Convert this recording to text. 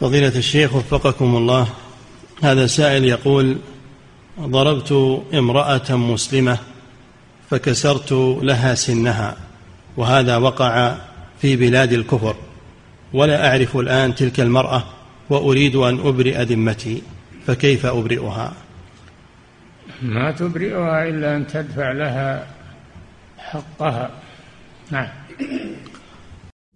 فضيلة الشيخ وفقكم الله هذا سائل يقول ضربت امرأة مسلمة فكسرت لها سنها وهذا وقع في بلاد الكفر ولا أعرف الآن تلك المرأة وأريد أن أبرئ ذمتي فكيف أبرئها؟ ما تبرئها إلا أن تدفع لها حقها. نعم.